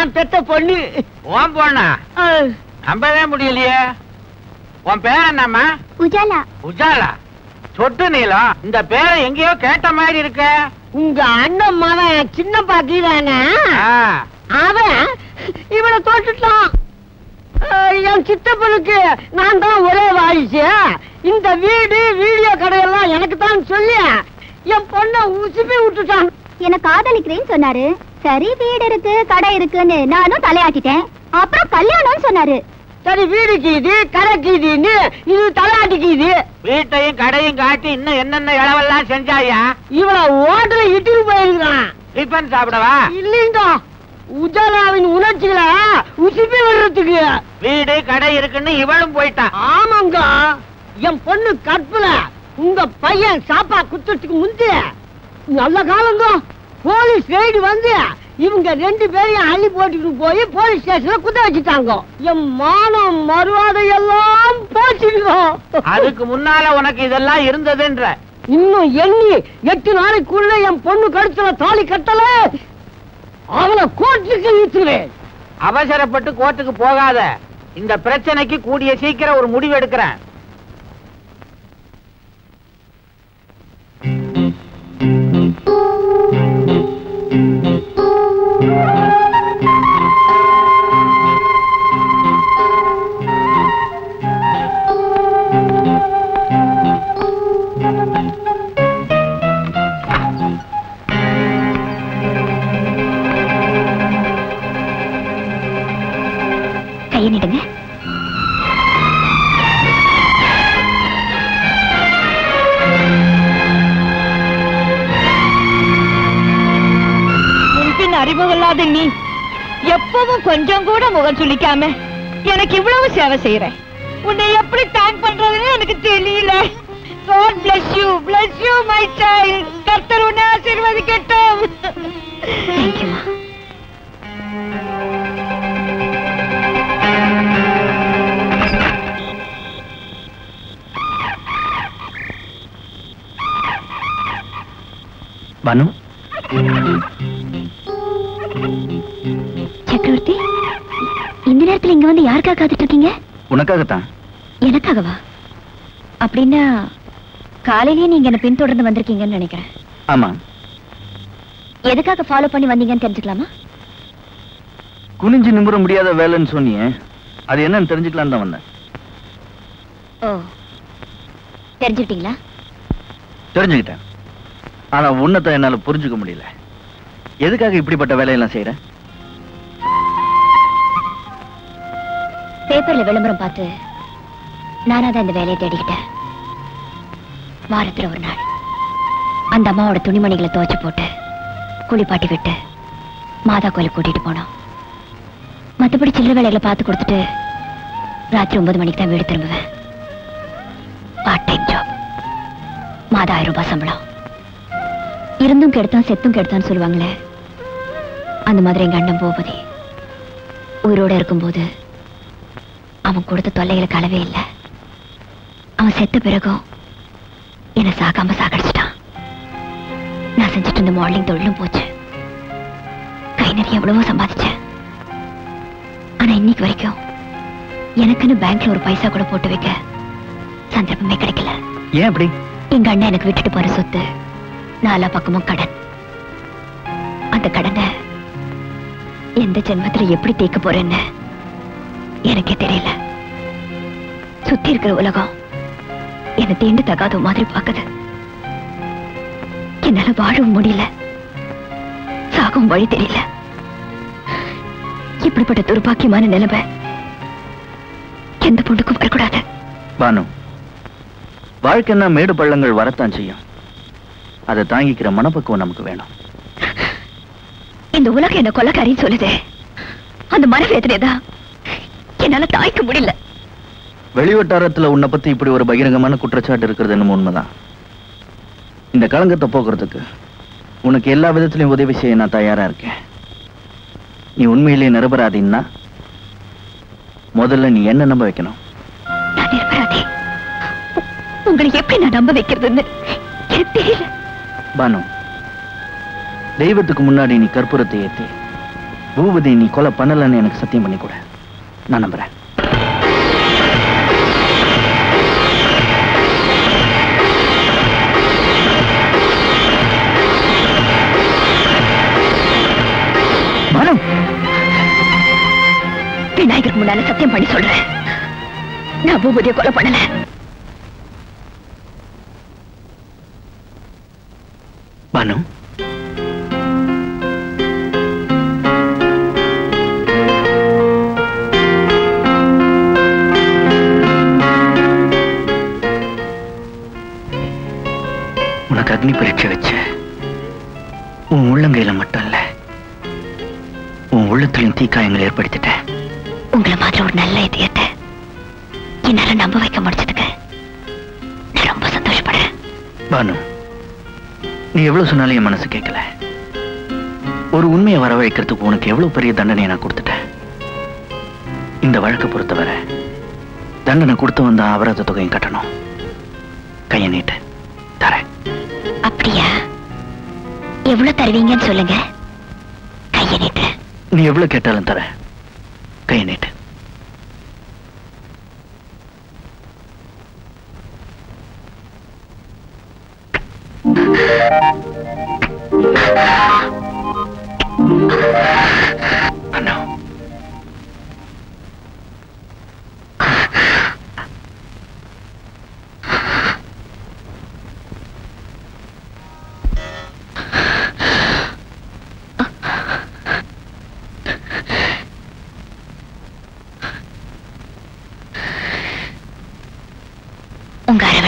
நான் பெத்த பொண்ணு. உன் பொண்ணா? நம்பவே முடியலையே. உன் பேர் என்னம்மா? உஜாலா. உஜாலா. சொட்டு நீளம். இந்த பேரை எங்கேயோ கேட்ட மாதிரி இருக்க. உங்க அண்ணன் மவன் சின்ன பாக்கிதானே ஆ, அவன் இவனை தோட்டுட்டான் என் சித்தப்பனுக்கு நான் தான் ஒரே வாரிசு. இந்த வீடு வீடியோ கடையெல்லாம் எனக்கு தான் சொல்லி. என் பொண்ணை உசுப்பி விட்டுட்டான். என்ன காதலிக்கிறேன்னு சொன்னாரு. சரி வீடு இருக்கு கடை இருக்குன்னு நானும் தலையாட்டிட்டேன். அப்புறம் கல்யாணம்னு சொன்னாரு. சரி வீடு கீது கடை கீதுன்னு இது தலையாட்டிக்குது. வீட்டையும் கடையும் காட்டி இன்னும் என்னென்ன இளவெல்லாம் செஞ்சாயா? இவளை ஓட்டல இட்டுட்டு போயிருக்கான் டிஃபன் சாப்பிடவா? இல்லைங்க. உஜாலாவின் உணர்ச்சிகளை உசுப்பி விடுறதுக்கு. வீடு கடை இருக்குன்னு இவளும் போயிட்டான் ஆமாங்க. என் பொண்ணு கற்பல உங்க பையன் சாப்பா குத்துறதுக்கு முந்தி நல்ல காலங்க. போலீஸ் ரெய்டு வந்து இவங்க ரெண்டு பேரையும் அள்ளி போட்டுட்டு போய் போலீஸ் ஸ்டேஷன்ல குத்த வச்சுட்டாங்க. என் மானம் மறுவாதை எல்லாம் போச்சுங்க. அதுக்கு முன்னால உனக்கு இதெல்லாம் இருந்ததுன்ற. இன்னும் எண்ணி எட்டு நாளைக்குள்ள என் பொண்ணு கழுத்துல தாலி கட்டல. அவளை கோர்ட்டுக்கு இழுத்துவேன் அவசரப்பட்டு கோர்ட்டுக்கு போகாத. இந்த பிரச்சனைக்கு கூடிய சீக்கிரம் ஒரு முடிவு எடுக்கிறேன். கையை நிடுங்க முன்பின் அறிமுகம் நீ எப்பவும் கொஞ்சம் கூட முகம் சுளிக்காம எனக்கு இவ்வளவு சேவை செய்யற உன்னை எப்படி தேங்க் பண்றதுன்னு எனக்கு தெரியல God bless you, bless you, my child. கர்த்தர் உன்னை ஆசீர்வதிக்கட்டும் ma. பானு சக்கரவர்த்தி இந்த நேரத்துல இங்க வந்து யாருக்காக காத்துட்டு இருக்கீங்க உனக்காகத்தான். எனக்காகவா? அப்படின்னா காலையிலேயே நீங்க என்ன பின்தொடர்ந்து வந்திருக்கீங்கன்னு நினைக்கிறேன். ஆமா. எதுக்காக ஃபாலோ பண்ணி வந்தீங்கன்னு தெரிஞ்சுக்கலாமா? குனிஞ்சு நிமிர முடியாத வேலைன்னு சொன்னியே அது என்னன்னு தெரிஞ்சுக்கலான்னு தான் வந்தேன். ஓ. தெரிஞ்சுக்கிட்டீங்களா? தெரிஞ்சுக்கிட்டேன். ஆனா உன்னத்தை என்னால புரிஞ்சுக்க முடியல. எதுக்காக இப்படிப்பட்ட வேலையெல்லாம் செய்யற பேப்பர்ல விளம்பரம் பார்த்து நானா தான் இந்த வேலையை தேடிக்கிட்டேன். வாரத்துல ஒரு நாள் அந்த அம்மாவோட துணிமணிகளை துவச்சு போட்டு குளிப்பாட்டி விட்டு மாதா கோயிலுக்கு கூட்டிட்டு போனோம். மத்தபடி சில்லற வேலைகளை பார்த்து கொடுத்துட்டு ராத்திரி ஒன்பது மணிக்கு தான் வீடு திரும்புவேன். பார்ட் டைம் ஜாப் மாதம் ஆயிரம் ரூபாய் சம்பளம். இருந்தும் கெடுத்தான் செத்தும் கெடுத்தான்னு சொல்லுவாங்களே. அந்த மாதிரி எங்க அண்ணன் பூபதி உயிரோட இருக்கும்போது அவன் கொடுத்த தொல்லைகளுக்கு அளவே இல்லை. அவன் செத்த பிறகும் என்னை சாகாம சாகடிச்சிட்டான். நான் செஞ்சுட்டு இருந்த மாடலிங் தொழிலும் போச்சு. கை நிறைய எவ்வளவோ சம்பாதிச்சேன். ஆனா இன்னைக்கு வரைக்கும் எனக்குன்னு பேங்க்ல ஒரு பைசா கூட போட்டு வைக்க சந்தர்ப்பமே கிடைக்கல. ஏன் அப்படி? எங்க அண்ணன் எனக்கு விட்டுட்டு போற சொத்து நாலா பக்கமும் கடன். அந்த கடனை எந்த ஜென்மத்தில் எப்படி தீர்க்க போறேன்னு எனக்கே தெரியல. சுத்தி இருக்கிற உலகம் என்னை தீண்டு தகாத மாதிரி பார்க்குது. என்னால வாழவும் முடியல. சாகவும் வழி தெரியல. இப்படிப்பட்ட துர்பாக்கியமான நிலைமை எந்த பொண்ணுக்கும் வரக்கூடாது. பானு வாழ்க்கைன்னா மேடு பள்ளங்கள் வரத்தான் செய்யும். அதை தாங்கிக்கிற மனப்பக்குவம் நமக்கு வேணும். இந்த உலகம் என்ன கொள்ளக்காரின்னு சொல்லுது. அந்த மனவேதனை தான் என்னால தாய்க்க முடியல. வெளிவட்டாரத்துல உன்னை பத்தி இப்படி ஒரு பகிரங்கமான குற்றச்சாட்டு இருக்கிறது என்னமோ உண்மைதான். இந்த களங்கத்தை போக்குறதுக்கு உனக்கு எல்லா விதத்திலையும் உதவி செய்ய நான் தயாரா இருக்கேன். நீ உண்மையிலேயே நிரபராதின்னா முதல்ல நீ என்ன நம்ப வைக்கணும்? நான் நிரபராதி. உங்களை எப்படி நான் நம்ப வைக்கிறதுன்னு தெரியல. பானு தெய்வத்துக்கு முன்னாடி நீ கற்பூரத்தை ஏத்தி பூபதி நீ கொலை பண்ணலன்னு எனக்கு சத்தியம் பண்ணி கூட நான் நம்புறேன். விநாயகருக்கு முன்னால சத்தியம் பண்ணி சொல்றேன். நான் பூபதியை கொலை பண்ணல. அக்னி பரீட்சை வச்ச உன் உள்ளங்கையில மட்டும் இல்ல உன் உள்ளத்திலையும் தீக்காயங்கள் ஏற்படுத்திட்டேன். உங்களை மாதிரி ஒரு நல்ல இதயத்தை என்னால நம்ப வைக்க முடிச்சதுக்கு நான் ரொம்ப சந்தோஷப்படுறேன். பானு நீ எவ்வளவு சொன்னாலும் என் மனசு கேட்கல. ஒரு உண்மையை வரவழைக்கிறதுக்கு உனக்கு எவ்வளவு பெரிய தண்டனையை நான் கொடுத்துட்டேன். இந்த வழக்கை பொறுத்தவரை தண்டனை கொடுத்து வந்த அபராத தொகையும் கட்டணும். எவ்வளவு தருவீங்கன்னு சொல்லுங்க. கையை நீ எவ்வளவு கேட்டாலும் தரேன். கையை நீட்டு.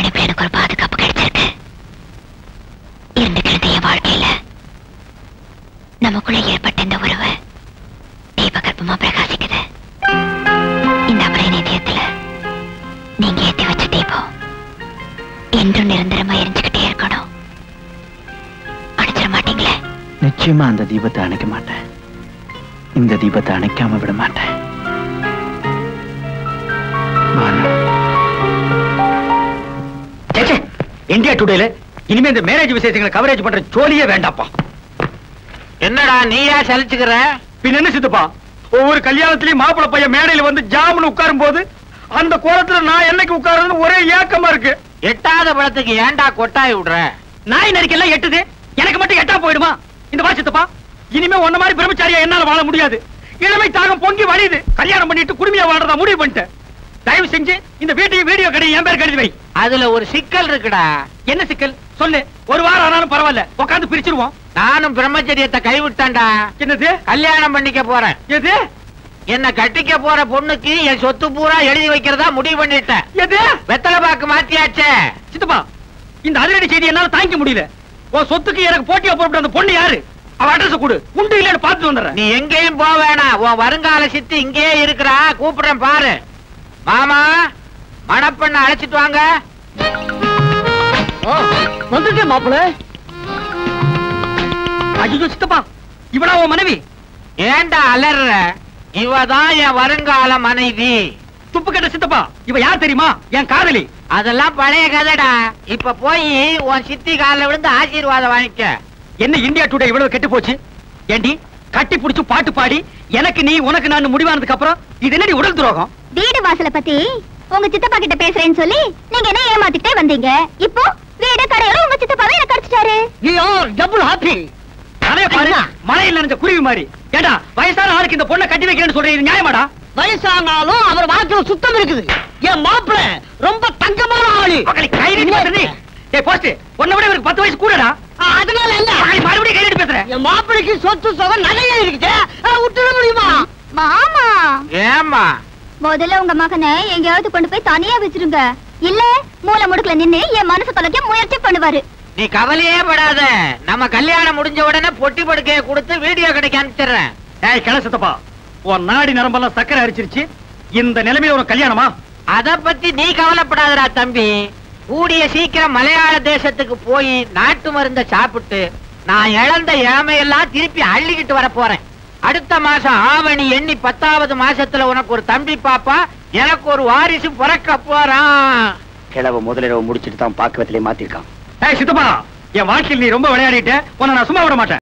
படிப்பு எனக்கு ஒரு பாதுகாப்பு கிடைச்சிருக்கு. இருந்துக்கிறது என் வாழ்க்கையில நமக்குள்ள ஏற்பட்ட இந்த உறவு தீபகற்பமா பிரகாசிக்குது. இந்த அபரை நிதியத்துல நீங்க ஏத்தி வச்ச தீபம் என்றும் நிரந்தரமா எரிஞ்சுக்கிட்டே இருக்கணும். அணைச்சிட மாட்டீங்களே? நிச்சயமா அந்த தீபத்தை அணைக்க மாட்டேன். இந்த தீபத்தை அணைக்காம விட மாட்டேன். இந்தியா டுடேல இனிமே இந்த மேரேஜ் விசேஷங்களை கவரேஜ் பண்ற ஜோலியே வேண்டாப்பா என்னடா நீயா சலிச்சுக்கிற? பின்ன என்ன சித்தப்பா? ஒவ்வொரு கல்யாணத்திலயும் மாப்பிளை பையன் மேடையில வந்து ஜாமுன்னு உட்காரும் போது அந்த கோலத்துல நான் என்னைக்கு உட்காருன்னு ஒரே ஏக்கமா இருக்கு. எட்டாத பழத்துக்கு ஏன்டா கொட்டாய் விடுற? நாய் நரிக்கெல்லாம் எட்டுது. எனக்கு மட்டும் எட்டா போயிடுமா? இந்த வா சித்தப்பா. இனிமே உன்ன மாதிரி பிரம்மச்சாரியா என்னால வாழ முடியாது. இளமை தாகம் பொங்கி வழியுது. கல்யாணம் பண்ணிட்டு குடுமையா வாழ்றதா முடிவு பண்ணிட்டேன். தயவு செஞ்சு இந்த வீட்டையும் வீடியோ கடையும் என் பேர் கழுதி வை. அதுல ஒரு சிக்கல் இருக்குடா. என்ன சிக்கல்? சொல்லு. ஒரு வாரம் ஆனாலும் பரவாயில்ல. உட்காந்து பிரிச்சிருவோம். நானும் பிரம்மச்சரியத்தை கைவிட்டேன்டா. என்னது? கல்யாணம் பண்ணிக்க போறேன். எது? என்ன கட்டிக்க போற பொண்ணுக்கு என் சொத்து பூரா எழுதி வைக்கிறதா முடிவு பண்ணிட்டேன். எது? வெத்தலை பாக்கு மாத்தியாச்சே. சித்தப்பா இந்த அதிரடி செய்தி என்னால தாங்கிக்க முடியல. உன் சொத்துக்கு எனக்கு போட்டியா போட்டு அந்த பொண்ணு யாரு? அவ அட்ரஸ் கொடு. உண்டு இல்லன்னு பார்த்து வந்துடுறேன். நீ எங்கேயும் போக வேணாம் உன் வருங்கால சித்தி இங்கேயே இருக்கிறா. கூப்பிடுறேன் பாரு. மாமா மணப்பெண்ண அழைச்சிட்டு வாங்க. வந்துட்டேன் மாப்பிள்ள ஐயோ சித்தப்பா இவளா உன் மனைவி? ஏன்டா அலற? இவதான் என் வருங்கால மனைவி. துப்பு கட்ட சித்தப்பா இவ யார் தெரியுமா? என் காதலி. அதெல்லாம் பழைய கதைடா. இப்ப போய் உன் சித்தி காலில் விழுந்து ஆசீர்வாதம் வாங்கிக்க. என்ன இந்தியா டுடே இவ்வளவு கெட்டு போச்சு? ஏண்டி கட்டி புடிச்சு பாட்டு பாடி எனக்கு நீ உனக்கு நான் முடிவானதுக்கு அப்புறம் இது என்னடி உடல் துரோகம்? வீடு வாசல பத்தி உங்க சித்தப்பா கிட்ட பேசுறேன்னு சொல்லி நீங்க என்ன ஏமாத்திட்டே வந்தீங்க. இப்போ வீடு கடையில உங்க சித்தப்பாவை எனக்கு அடிச்சிட்டாரு ஐயோ டபுள் ஹாப்பி அதே பாரு. மழையில் நனைஞ்ச குருவி மாதிரி. ஏடா வயசான ஆளுக்கு இந்த பொண்ணை கட்டி வைக்கிறேன்னு சொல்றேன் இது நியாயமாடா? வயசானாலும் அவர் வாழ்க்கையில சுத்தம் இருக்குது. என் மாப்பிள்ள ரொம்ப தங்கமான ஆளு. ஏய் போஸ்ட் உன்னை விட இவருக்கு பத்து வயசு கூடடா. அதனால என்ன? மறுபடியும் கை நீட்டி பேசுறேன். என் மாப்பிளைக்கு சொத்து சுகம் நிறைய இருக்குது. விட்டுட முடியுமா? மாமா. ஏமா முதல்ல உங்க மகனை எங்கேயாவது கொண்டு போய் தனியா வச்சிருங்க இல்ல மூல முடுக்குல நின்னு என் மனசு தொலைக்க முயற்சி பண்ணுவாரு. நீ கவலையே படாத. நம்ம கல்யாணம் முடிஞ்ச உடனே பொட்டி படுக்கைய கொடுத்து வீடியோ கடைக்கு அனுப்பிச்சிடுறேன். ஏய் கிள சித்தப்பா உன் நாடி நரம்பெல்லாம் சக்கரை அரிச்சிருச்சு. இந்த நிலைமையில உனக்கு கல்யாணமா? அத பத்தி நீ கவலைப்படாதடா தம்பி. கூடிய சீக்கிரம் மலையாள தேசத்துக்கு போய் நாட்டு மருந்த சாப்பிட்டு நான் இழந்த இளமையெல்லாம் திருப்பி அள்ளிக்கிட்டு வர போறேன். அடுத்த மாசம் ஆவணி எண்ணி பத்தாவது மாசத்துல உனக்கு ஒரு தம்பி பாப்பா எனக்கு ஒரு வாரிசு பிறக்க போறான். கிழவ முதலிரவு முடிச்சிட்டு தான் பாக்குவத்திலே மாத்திருக்கான். ஏய் சித்தப்பா என் வாழ்க்கையில் நீ ரொம்ப விளையாடிட்ட உன்னை நான் சும்மா விட மாட்டேன்.